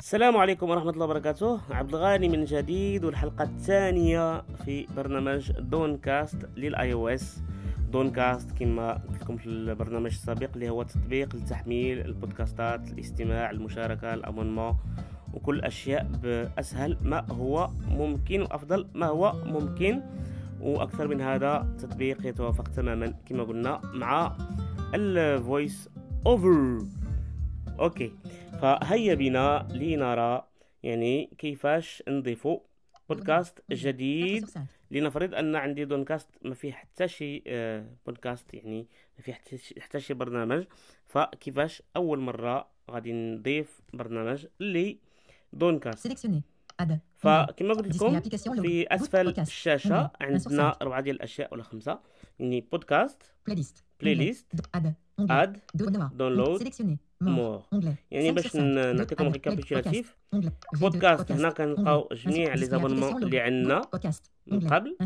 السلام عليكم ورحمة الله وبركاته. عبد الغاني من جديد والحلقة الثانية في برنامج Downcast لل iOS Downcast كما قلت لكم في البرنامج السابق اللي هو تطبيق لتحميل البودكاستات الاستماع المشاركة ال abonnement وكل الاشياء بأسهل ما هو ممكن وأفضل ما هو ممكن. وأكثر من هذا تطبيق يتوافق تماما كما قلنا مع ال Voice Over OK. فهيا بنا لنرى يعني كيفاش نضيف بودكاست جديد. لنفرض أن عندي Downcast ما فيه حتى شي آه، بودكاست يعني ما فيه حتى شي برنامج. فكيفاش أول مرة غادي نضيف برنامج اللي Downcast فكما قلت لكم في أسفل الشاشة عندنا أربعة ديال الأشياء ولا خمسة يعني بودكاست. playlist playlist add download more يعني باش نعطيكم récapitulatif بودكاست هنا كنلقاو جميع les abonnements اللي عندنا. من قبل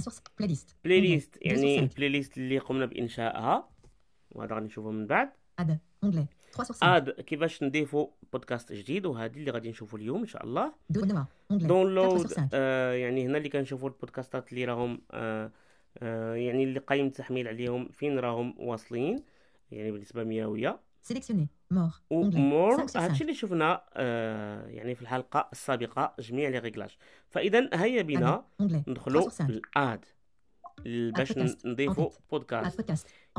playlist يعني ال playlist اللي قمنا بإنشائها. وهذا غادي نشوفه من بعد. add كيفاش نضيفوا بودكاست جديد. وهذه اللي غادي نشوفوا اليوم إن شاء الله. download آه يعني هنا اللي كنشوفوا البودكاستات اللي راهم آه آه يعني اللي قايم التحميل عليهم فين راهم واصلين. يعني بالنسبة مئويه sélectionné more و more هادشي اللي شفنا آه يعني في الحلقة السابقة جميع les réglages فإذا هيا بنا ندخلوا لل add باش نضيفوا بودكاست.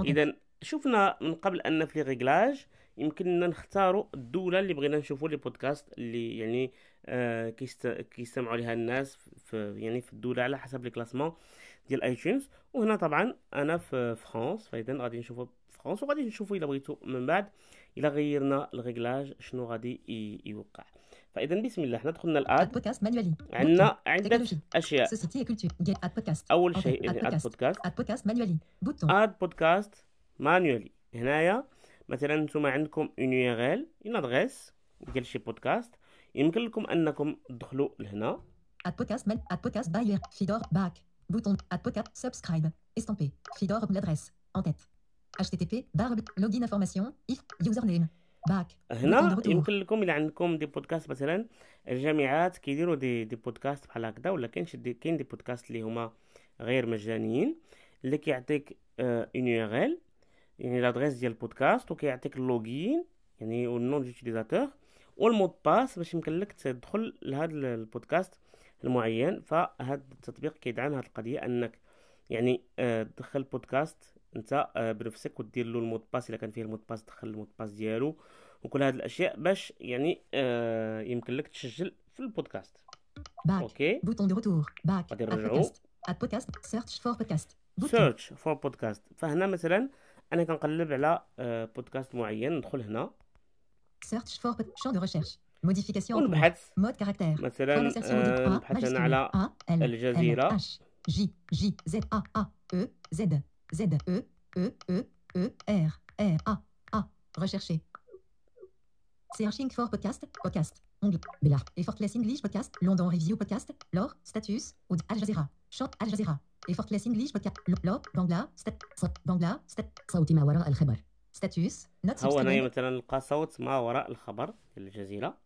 إذا شفنا من قبل أن في les réglages يمكننا نختاروا الدولة اللي بغينا نشوفوا les podcasts اللي يعني آه كيست... كيستمعوا لها الناس في يعني في الدولة على حسب le classement ديال iTunes وهنا طبعا أنا في فرنسا فإذا غادي نشوفوا فرنسا وغادي نشوفوا إلا بغيتو من بعد. الا غيرنا ال réglage شنو غادي يوقع. فإذا بسم الله حنا دخلنا ال add podcast manually عندنا عدة أشياء. أول شيء add podcast add podcast bouton add podcast manually هنايا مثلا نتوما عندكم une URL une adresse ديال شي بودكاست يمكن لكم أنكم تدخلوا لهنا. اد بودكاست اد بودكاست باير فيدور باك بوتون اد بودكاست سبسكرايب استامبي فيدور لادريس ان تيت http barre login information if username. باك هنا يمكن لكم الا عندكم دي بودكاست مثلا الجامعات كيديروا دي دي بودكاست بحال هكذا ولا كاين دي كاين دي بودكاست اللي هما غير مجانيين اللي كيعطيك اون يو ار ال يعني l'adresse ديال البودكاست وكيعطيك ال login يعني وال nom d'utilisateur وال mot de passe باش يمكن لك تدخل لهذا البودكاست المعين. فهذا التطبيق كيدعم هذه القضية أنك يعني تدخل بودكاست انت آه، بنفسك ودير له ال mot de passe إلا كان فيه ال mot de passe دخل ال mot de passe ديالو. وكل هذه الأشياء باش يعني آه يمكن لك تسجل في البودكاست. back OK؟ bouton de retour back غادي نرجعو. بودكاست سيرش فور بودكاست سيرش فور بودكاست فهنا مثلا أنا كنقلب على آه بودكاست معين. ندخل هنا. سيرش فور شون دو ريشيرش موديفيكاسيون ونبحث. مود كاركتير مثلا آه نبحث أنا على الجزيرة. جي جي زد ا ا أو زد Z, E, E, E, E, R, R, A, A. Rechercher. Searching for podcast, podcast. Ongle. Bella. Effortless English podcast. London Review podcast. Lore. Status. Ou Al Jazeera. Chant Al Jazeera. Effortless English podcast. Lore. Bangla. Stat. Bangla. Stat. صوت ما وراء الخبر. Status. Not هو أنا مثلا نلقى صوت ما وراء الخبر الجزيرة.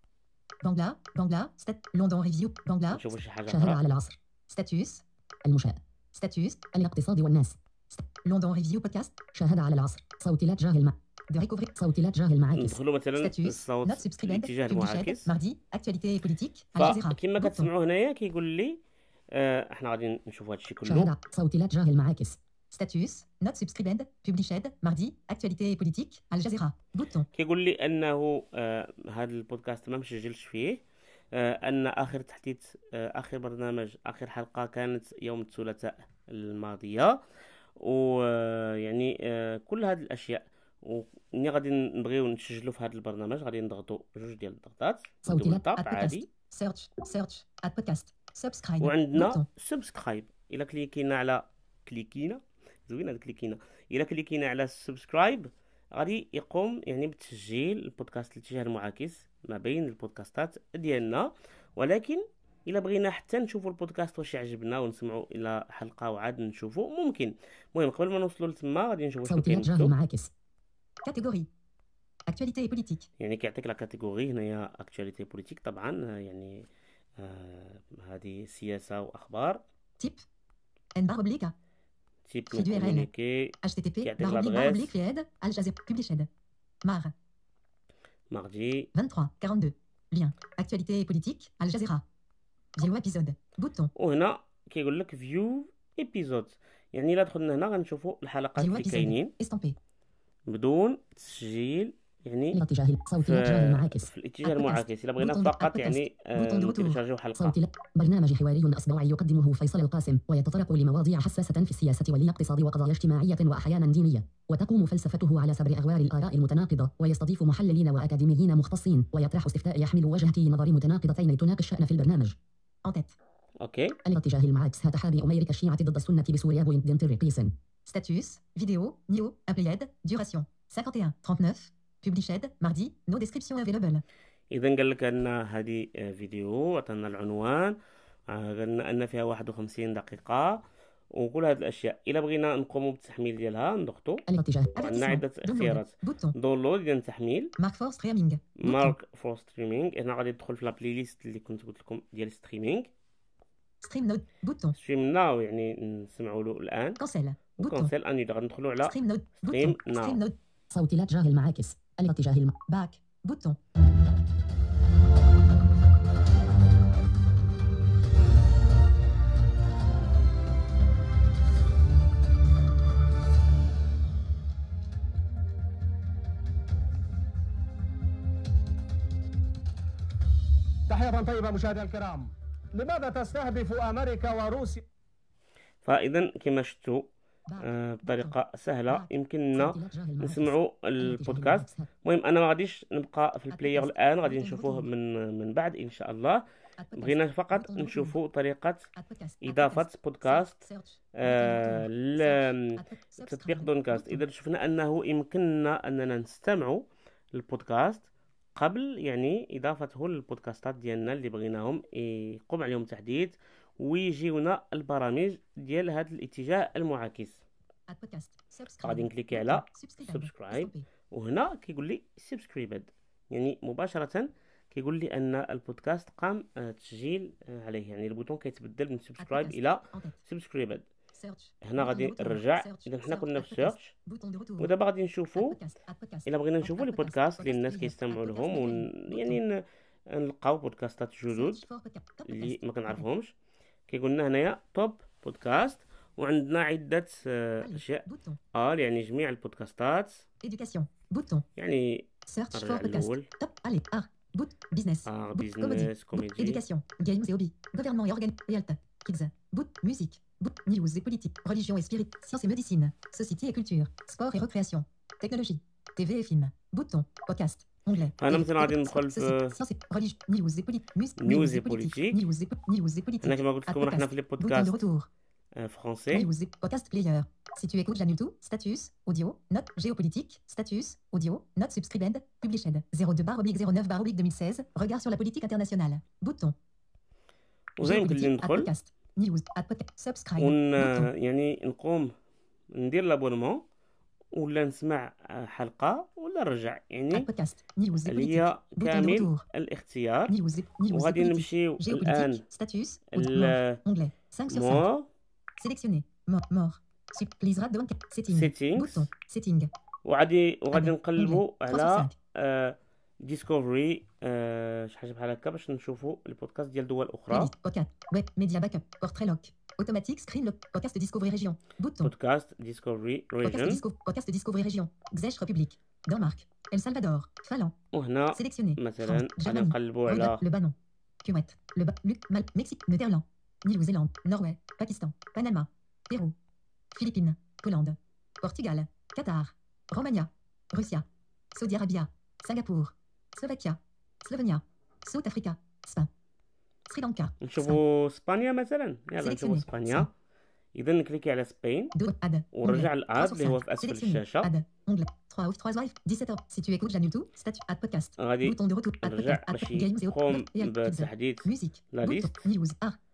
بانجلا بانجلا ستات لندن ريفيو بانجلا نشوفوا شي حاجة شهر على العصر ستاتوس المشاة ستاتوس الاقتصاد والناس لندن ريفيو بودكاست شاهد على العصر صوتيات جاه الماء دو ريكوفري صوتيات جاه المعاكس ندخلوا مثلا الصوت الاتجاه المعاكس ماردي اكتواليتي بوليتيك كما كتسمعوا هنايا كيقول لي آه إحنا غادي نشوفوا هذا الشيء كله شاهد صوت الاتجاه المعاكس status not subscribed published mardi actualité politique الجزيره bouton كيقول لي انه آه هذا البودكاست ما مسجلش فيه آه ان اخر تحديث آه اخر برنامج اخر حلقه كانت يوم الثلاثاء الماضيه ويعني آه، كل هذه الأشياء. ومني غادي نبغيو نسجلوا في هذا البرنامج غادي نضغطوا جوج ديال الضغطات. الضغط عادي. search search add podcast subscribe وعندنا subscribe إلا كليكينا على كليكينا. زوين هذا كليكينا. إلا كليكينا على subscribe غادي يقوم يعني بتسجيل البودكاست الاتجاه المعاكس ما بين البودكاستات ديالنا. ولكن إلا بغينا حتى نشوفوا البودكاست واش يعجبنا ونسمعوا إلى حلقة وعاد نشوفوا ممكن المهم قبل ما نوصلوا لتما غادي نشوفوا شنو كاين معاكس كاتيجوري et politique. يعني كيعطيك لا كاتيجوري هنايا اكtualité بوليتيك طبعا يعني آه هذه سياسة وأخبار. تيب Fil du RN. كومونيكي HTTP. Qui a Barre des oblique. Barre adresses. oblique. Fed. Al Jazeera. Published. Mar. مارجي 23. 42. Lien. Actualité politique. Al Jazeera. View épisode. Bouton. وهنا كيقول لك فيو ايبيزود يعني الا دخلنا هنا غنشوفوا الحلقات اللي. كاينين. بدون تسجيل يعني الاتجاه المعاكس في الاتجاه المعاكس الا بغينا bouton- فقط bouton يعني آه، bouton retour. نتيليشارجيو حلقه برنامج حواري أسبوعي يقدمه فيصل القاسم ويتطرق لمواضيع حساسة في السياسة والاقتصاد وقضايا اجتماعية وأحيانا دينية وتقوم فلسفته على سبر أغوار الآراء المتناقضة ويستضيف محللين وأكاديميين مختصين ويطرح استفتاء يحمل وجهة نظر متناقضتين تناقش الشأن في البرنامج En tête. أوكي الاتجاه المعاكس الشيعة ضد السنة بسوريا بوينت قيسن Status, vidéo, NIO, appelé duration, 51, 39, published, mardi, no description available. اذا قال لك أن هذه آه، فيديو عطانا العنوان. آه، قالنا أن فيها 51 دقيقة. وكل هذه الأشياء إلا بغينا نقوموا بالتحميل ديالها نضغطوا عندنا عدة. اختيارات. داونلود ديال التحميل for streaming. Bouton. مارك for streaming هنا غادي ندخل في la playlist اللي كنت قلت لكم ديال streaming Stream now. Bouton. stream now يعني نسمعوا له الآن Cancel. Bouton. و cancel أني غندخلوا على Stream now. Stream Bouton. now. Stream now. صوت الاتجاه المعاكس. الاتجاه الم... back. Bouton. تحية طيبة مشاهدينا الكرام لماذا تستهدف أمريكا وروسيا فاذا كما شفتوا. آه، بطريقة سهلة. يمكننا. نسمعوا البودكاست. المهم أنا ما غاديش نبقى في ال player البودكاست. الآن غادي نشوفوه. من من بعد إن شاء الله البودكاست. بغينا فقط نشوفوا طريقة البودكاست. إضافة البودكاست. بودكاست. آه، ل- Search. تطبيق Subscribe. Downcast. إذا شفنا أنه يمكننا أننا نستمعوا للبودكاست قبل يعني إضافته للبودكاستات ديالنا اللي بغيناهم يقوم عليهم تحديث ويجيونا البرامج ديال هذا الاتجاه المعاكس. غادي نكليكي على. Estampé. وهنا كيقول لي subscribed يعني مباشرة كيقول لي أن البودكاست قام آه، تسجيل آه، عليه يعني ال bouton كيتبدل من subscribe إلى. subscribed. هنا غادي. نرجع. اذا حنا. كنا في. search. ودابا غادي نشوفوا. إلا بغينا نشوفوا لي. بودكاست اللي الناس بودكاست كيستمعوا بودكاست لهم ون... بودكاست. يعني. نلقاو بودكاستات جدد اللي. ما كنعرفهمش كيقول لنا هنايا توب بودكاست وعندنا عدة آه، Bouton. آه يعني جميع البودكاستات. يعني Search for نرجع podcast. الأول Top. Allez. Art. Boot. Business. art Boot. business Boot. comédie Éducation. Games et hobbies. Gouvernement et organes. Health. Kids. Boot. Musique. Boot. News et politique. Religion et spirit. Science et médecine. Société et culture. Sport et recréation. Technologie. TV et film. Bouton. Podcast. Onglet. أنا Et- مثلا غادي et- ندخل في- Société. Science et religion. News et politique. Mus- News et et politique. politique. News et po- news et politique. انا كما قلت لكم رحنا في لي Podcast. Bouton de بودكاست retour. آه، فرونسي News et podcast player. Si tu écoutes Janultu, status, audio, note géopolitique, status, audio, note subscribed, published. 02 bar oblique 09 bar oblique 2016. Regard sur la politique internationale. Bouton. وزي يمكن لي Géopolitique, ندخل podcast. ون يعني نقوم ندير لابونمون ولا نسمع آه، حلقة ولا نرجع. يعني هي كامل الاختيار. وغادي نمشي الآن. سيتينغ وغادي وغادي نقلبوا على sur على 5. ديسكوفري شي حاجه بحال هكا باش نشوفوا البودكاست ديال دول اخرى Playlist. Podcast. Web. Media backup. Portrait lock. Automatique. Screen lock. Podcast Discovery Région. Bouton. بودكاست ديسكوفري Podcast, ريجن Disco- podcast Discovery Région. Czech République. Danemark. El Salvador. Finlande. وهنا Sélectionné. مثلا France. غادي Germanie. نقلبوا Rhode, على Le Banon. Kuwait. Le ba Luc, Mal, Mexique. Néderlande. Nouvelle-Zélande. Norvège. Pakistan. Panama. Pérou. Philippines. Hollande. Portugal. Qatar. Romania. Russia. Saudi Arabia. Singapour. Slovaquia. Slovénia. South Africa. Spain. Sri Lanka. نشوفوا اسبانيا مثلا يلا نشوفوا Sélectionné. اسبانيا اذا نكليكي على سبين Do, ad. ونرجع Onglet. للاد 3 اللي هو sur في 5. اسفل Sélectionné. الشاشه Ad. Onglet. 3 out 3 live. 17h. Si tu écoutes Janultu, statut ad podcast. غادي Bouton de retour. Ad نرجع podcast. Ad باش games et يقوم Real kids. بتحديث Musique. لا Bouton. ليست News. Art.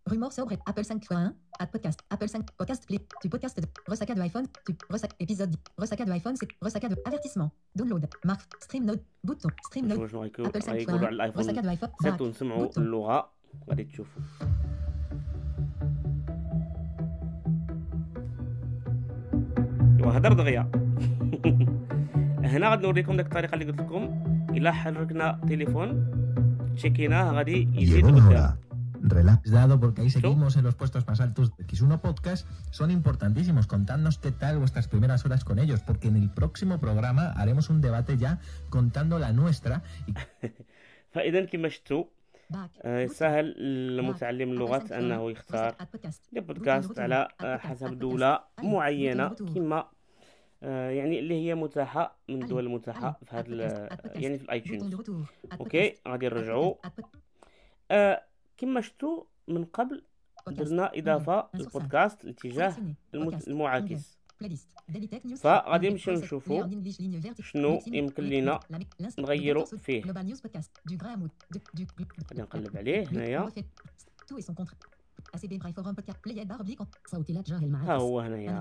ايبيزود Estampé. Rumeur sobre Apple 5 x 1. Add podcast. Apple 5. Podcast play. Tu podcast de. Resaca de iPhone. Tu. Resaca. Épisode. Resaca de iPhone. C'est. Resaca de. Avertissement. Download. Marque. Stream node. Bouton. Stream node. نشوفوا شنو غيكون- Apple 5 غيقولوا على الايفون Resaca de iPhone. 7 Back. ونسمعوا Bouton. اللغه غادي تشوفوا ايوا هضر دغيا هنا غادي نوريكم ديك الطريقه اللي قلت لكم الا حركنا تليفون تشيكيناه غادي يزيد Llegó una قدام hora. Relax dado porque ahí ¿Tú? seguimos en los puestos más altos de X1 Podcast. Son importantísimos. Contadnos qué tal vuestras primeras horas con ellos, porque en el próximo programa haremos un debate ya contando la nuestra y فاذا كما شفتوا Back. آه، Bouton. سهل لمتعلم Apple اللغات 5 انه x 1. يختار Resaca- Add podcast. لي بودكاست على آه، حسب دولة معينة كما آه، يعني اللي هي متاحة من الدول المتاحة في هذا ال- يعني في الاي Bouton de تيونز retour. Add اوكي podcast. غادي Add نرجعوا آه، كما شفتوا من قبل. درنا sur للبودكاست Podcast. المعاكس. فغادي. نمشيو verte. شنو. يمكن. لينا podcast. فيه. غادي نقلب عليه هنايا. ها هو هنايا.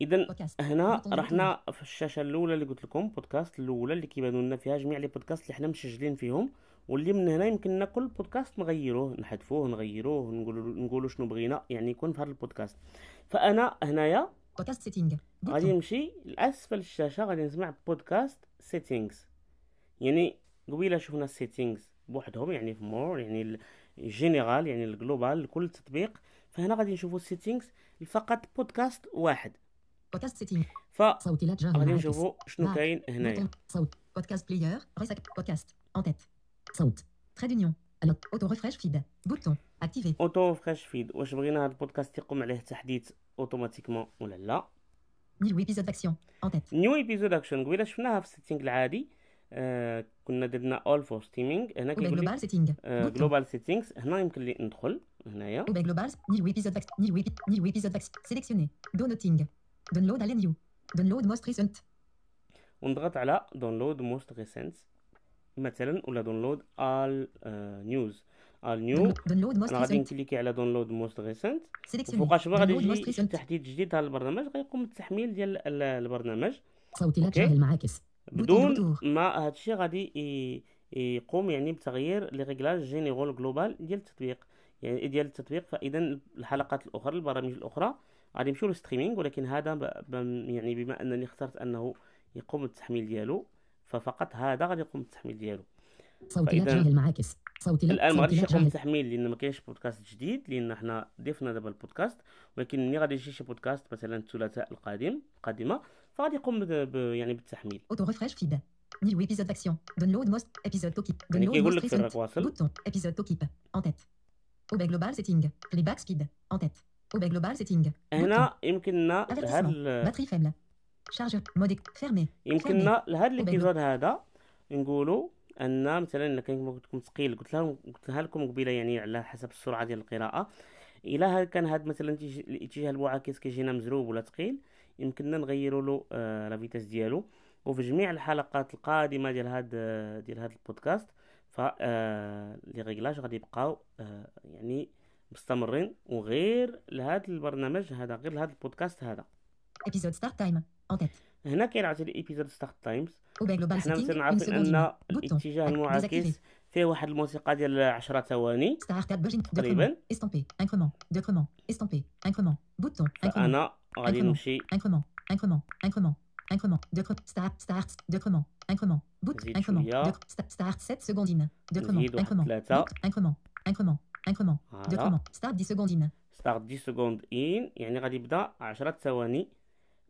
اذا. هنا رحنا في الشاشه الاولى اللي قلت لكم بودكاست الاولى اللي كيبانوا لنا فيها جميع les podcasts اللي حنا مسجلين فيهم واللي من هنا يمكن لنا كل بودكاست نغيروه نحذفوه نغيروه نقولوا نقولوا شنو بغينا يعني يكون في هذا البودكاست فأنا هنايا podcast setting. غادي نمشي لأسفل الشاشة غادي نسمع podcast settings يعني قبيلة شفنا ال settings بوحدهم يعني في more يعني ال général يعني ال global لكل تطبيق فهنا غادي نشوفوا السيتينغز فقط بودكاست واحد بودكاست سيتينغ. جاهل معاكس. نشوفوا شنو. كاين هنايا. صوت. بودكاست بلاير. ريسك. بودكاست. En tête. صوت. Trait d'union. Alors, auto refresh feed. Bouton. Activé. اوتو فريش فيد واش بغينا هذا البودكاست يقوم عليه تحديث اوتوماتيكمون ولا لا New épisode d'action. En tête. نيو ايبيزود اكشن قبيله شفناها في السيتينغ العادي آه كنا درنا اول فور ستريمينغ هنا Oubek كيقول لي global setting. Bouton. جلوبال سيتينغز هنا يمكن لي ندخل هنايا Oubek global. New épisode vac- New épi- New épisode vac- Sélectionné. Downloading. Download à new. Download most recent. ونضغط على داونلود موست ريسنت مثلا ولا داونلود ال نيوز ال نيو أنا غادي. نكليكي على داونلود موست ريسنت بقى غادي يجي. تحديث جديد على البرنامج غيقوم التحميل ديال ال- البرنامج صوتيات أوكي. جاهل معاكس. بدون. ما هادشي غادي يقوم يعني بتغيير les réglages général global ديال التطبيق يعني ديال التطبيق فاذا الحلقات الأخرى البرامج الأخرى غادي يمشيو لل streaming ولكن هذا. يعني بما أنني اخترت أنه يقوم التحميل ديالو ففقط هذا غادي يقوم التحميل ديالو صوتيات جاهل معاكس. صوتيات الآن ما غاديش يقوم جاهل. التحميل لأن ما كاينش بودكاست جديد لأن حنا ضفنا دابا البودكاست ولكن ملي غادي يجي شي بودكاست مثلا الثلاثاء القادم القادمة فغادي يقوم. يعني بالتحميل Auto refresh feed. New épisode d'action. Download most épisode Tokip. يعني Download كيقول most لك في recent. الراك واصل Bouton. Épisode Tokip. En tête. Oubek global setting. Playback speed. En tête. Oubek global setting. هنا يمكننا Avertissement. لهاد Batterie Chargeur. Mode fermé. يمكننا وبيقول- الابيزود هذا نقولوا أن مثلا الا كان قلت لكم ثقيل قلت لهم قلتها لكم قبيلة يعني على حسب السرعة ديال القراءة إلا كان هاد مثلا الاتجاه المعاكس كيجينا مزروب ولا ثقيل يمكننا نغيروا له آه la vitesse ديالو وفي جميع الحلقات القادمة ديال هاد ديال هاد البودكاست ف آه، les réglages غادي يبقاو آه يعني مستمرين وغير لهذا البرنامج هذا غير لهذا البودكاست هذا Épisode start time. En tête. هنا كاين عاوتاني ايبيزود ستارت تايمز Oubek global حنا setting. مثلا Une عارفين seconde. ان Bouton. الاتجاه Désactivé. المعاكس فيه واحد الموسيقى ديال 10 ثواني Start 4 bugin. تقريبا Decrement. Estampé. Increment. Decrement. Estampé. Increment. Bouton. Increment. فانا غادي Increment. نمشي Increment. Increment. Increment. Increment. Decrement. Start. Start. Decrement. Increment. Boot. زيد Increment. شوية. Dec- sta- Start 7 secondes. Decrement. نزيد واحد Increment. ثلاثة. Boot. Increment. Increment. Increment. هذا Decrement. Start 10 secondes. ستارت 10 سكوند ان يعني غادي يبدا 10 ثواني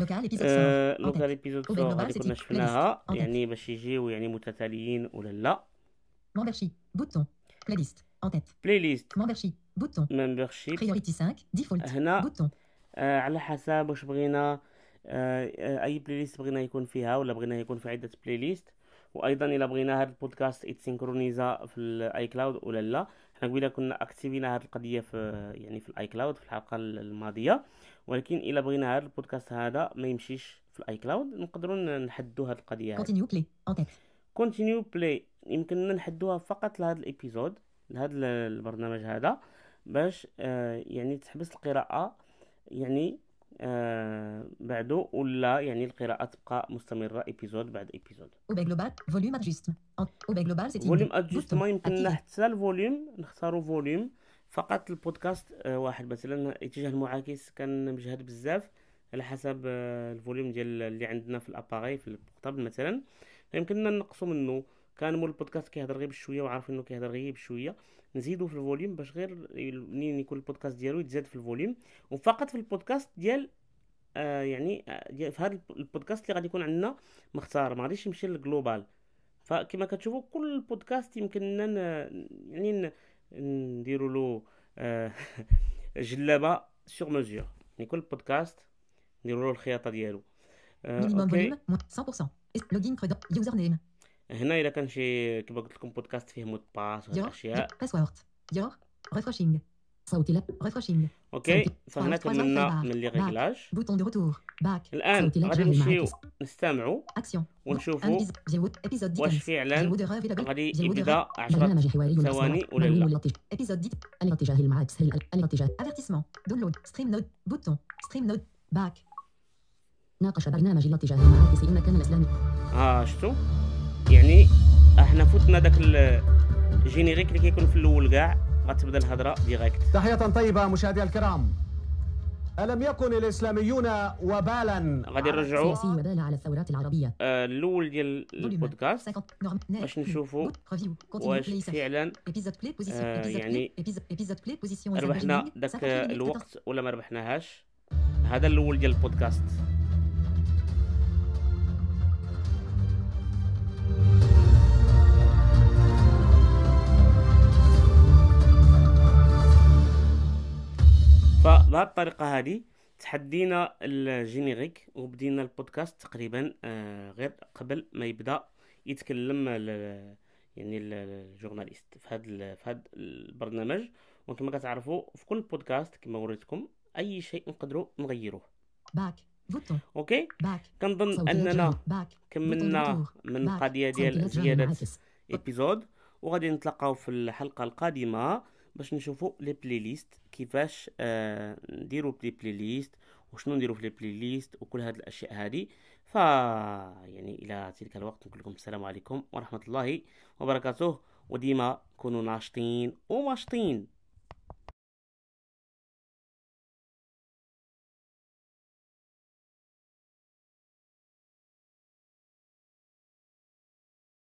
Local épisode آه، لوكال. ايبيزود هذه كنا. شفناها يعني باش يجيو يعني متتاليين ولا لا Membership. Bouton. Playlist. En tête. بلاي ليست Membership. Bouton. ممبرشيب Priority 5. Default. هنا Bouton. آه على حسب واش بغينا آه آه، أي بلاي ليست بغينا يكون فيها ولا بغينا يكون في عدة بلاي ليست وأيضا الا بغينا هذا البودكاست يتسينكرونيزا في الاي كلاود ولا لا حنا قبيلة كنا اكتيفينا هذه القضية في يعني في الاي كلاود في الحلقة الماضية ولكن إلا بغينا هذا البودكاست هذا ما يمشيش في ال iCloud نقدروا نحيدوا هذه القضية. En tête. continuous play يمكننا نحيدوها فقط لهذا ال épisode لهذا ال- البرنامج هذا باش آه يعني تحبس القراءة يعني آه بعده ولا يعني القراءة تبقى مستمرة épisode بعد global. Volume adjust. En OB global setting. volume adjust ما. يمكننا. حتى ال volume نختاروا volume فقط البودكاست آه واحد مثلا اتجاه المعاكس كان مجهد بزاف على حسب آه ال volume ديال اللي عندنا في ال appareil في ال portable مثلا. فيمكننا نقصوا منه كان مول البودكاست كيهضر غير بشوية وعارف إنه كيهضر غير بشوية. نزيدو في ال volume باش غير منين يكون البودكاست ديالو يتزاد في ال volume. وفقط في البودكاست ديال آه يعني في هذا البودكاست اللي غادي يكون عندنا مختار ما غاديش يمشي لل global. فكما كتشوفوا كل بودكاست يمكننا يعني نديروا له آه، جلابه سور مزور يعني كل بودكاست نديروا له الخياطه ديالو آه، Minimum أوكي volume. moins 100%. Es- Login credit. Username. هنا الا كان شي كما قلت لكم بودكاست فيه مود باس وهاد Dior. الاشياء Password. Dior. Refreshing. صوتي لا. Refreshing. أوكي. فهنا Wi-Fi من لي. ريغلاج Bouton de retour. Back. الان. غادي نمشيو. نستمعوا Action. ونشوفوا واش 10. فعلا. غادي يبدا 10 برنامج حواري ثواني. ولا لا 10. الاتجاه المعاكس الاتجاه. Avertissement. Download. Stream node. Bouton. Stream node. Back. ناقش برنامج الاتجاه المعاكس إن كان الإسلام ها شفتوا يعني إحنا فتنا داك ال générique اللي كيكون في الأول كاع غتبدا الهضره direct تحية طيبة مشاهدي الكرام ألم يكن الإسلاميون وبالا غادي نرجعوا وبال على الثورات العربية آه، الأول ديال. البودكاست 50 norme net باش. نشوفوا واش. فعلا آه، يعني ربحنا algorithmique. داك 58 minutes الوقت ولا ما ربحناهاش هذا الأول ديال البودكاست فبهذه الطريقة هذه حيدنا ال générique وبدينا البودكاست تقريبا آه، غير قبل ما يبدأ يتكلم يعني ال- ال journaliste في هذا في هذا البرنامج. وكما كتعرفوا في كل بودكاست كما وريتكم أي شيء نقدروا نغيروه. Bouton. أوكي back. كنظن أننا كملنا من. القضية ديال زيادة. épisode وغادي نتلاقاو في الحلقة القادمة. باش نشوفوا les playlists كيفاش آه نديروا les playlists وشنو نديروا في les playlists وكل هاد الأشياء هذه ف يعني إلى تلك الوقت نقول لكم السلام عليكم ورحمة الله وبركاته. وديما كونوا ناشطين وماشطين.